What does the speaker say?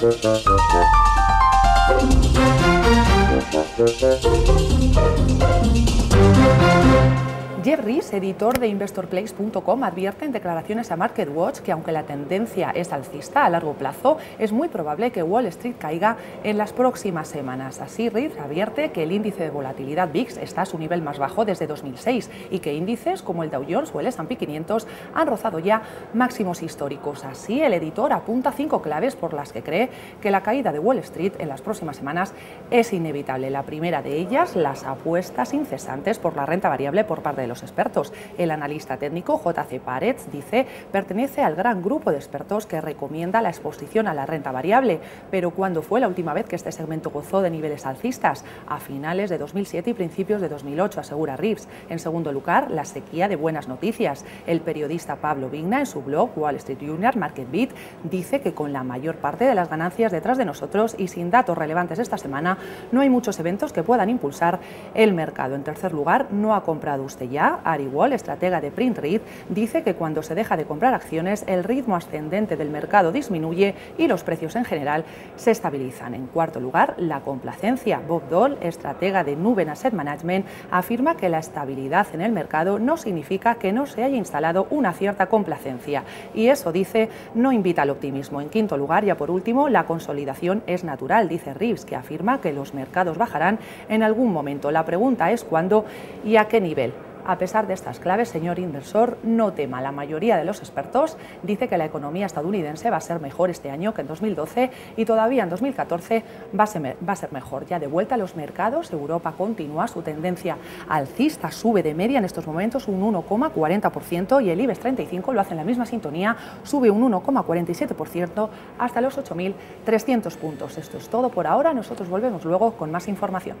Thank you. Jeff editor de InvestorPlace.com, advierte en declaraciones a MarketWatch que aunque la tendencia es alcista a largo plazo, es muy probable que Wall Street caiga en las próximas semanas. Así, Rees advierte que el índice de volatilidad VIX está a su nivel más bajo desde 2006 y que índices como el Dow Jones o el S&P 500 han rozado ya máximos históricos. Así, el editor apunta cinco claves por las que cree que la caída de Wall Street en las próximas semanas es inevitable. La primera de ellas, las apuestas incesantes por la renta variable por parte de los expertos. El analista técnico JC Paretz dice pertenece al gran grupo de expertos que recomienda la exposición a la renta variable. Pero ¿cuándo fue la última vez que este segmento gozó de niveles alcistas? A finales de 2007 y principios de 2008, asegura Reeves. En segundo lugar, la sequía de buenas noticias. El periodista Pablo Vigna, en su blog Wall Street Junior Market Beat, dice que con la mayor parte de las ganancias detrás de nosotros y sin datos relevantes esta semana, no hay muchos eventos que puedan impulsar el mercado. En tercer lugar, no ha comprado usted ya Ari Wall, estratega de PrintRead, dice que cuando se deja de comprar acciones, el ritmo ascendente del mercado disminuye y los precios en general se estabilizan. En cuarto lugar, la complacencia. Bob Dole, estratega de Nuben Asset Management, afirma que la estabilidad en el mercado no significa que no se haya instalado una cierta complacencia. Y eso, dice, no invita al optimismo. En quinto lugar, ya por último, la consolidación es natural, dice Reeves, que afirma que los mercados bajarán en algún momento. La pregunta es cuándo y a qué nivel. A pesar de estas claves, señor inversor, no tema. La mayoría de los expertos dice que la economía estadounidense va a ser mejor este año que en 2012 y todavía en 2014 va a ser, mejor. Ya de vuelta a los mercados, Europa continúa su tendencia alcista, sube de media en estos momentos un 1,40% y el IBEX 35 lo hace en la misma sintonía, sube un 1,47% hasta los 8.300 puntos. Esto es todo por ahora, nosotros volvemos luego con más información.